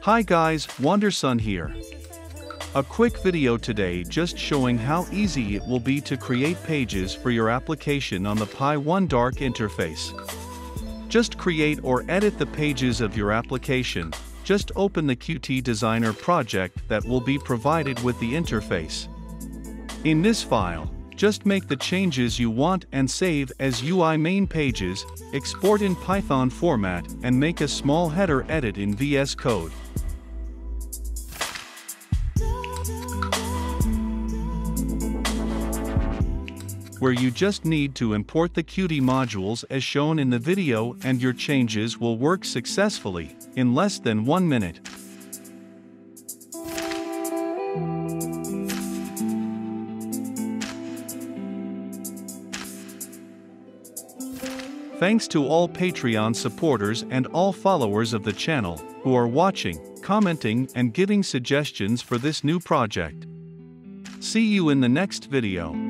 Hi guys, Wanderson here. A quick video today just showing how easy it will be to create pages for your application on the PyOneDark interface. Just create or edit the pages of your application, just open the Qt Designer project that will be provided with the interface. In this file, just make the changes you want and save as UI main pages, export in Python format and make a small header edit in VS Code. where you just need to import the Qt modules as shown in the video and your changes will work successfully in less than one minute. Thanks to all Patreon supporters and all followers of the channel who are watching, commenting and giving suggestions for this new project. See you in the next video.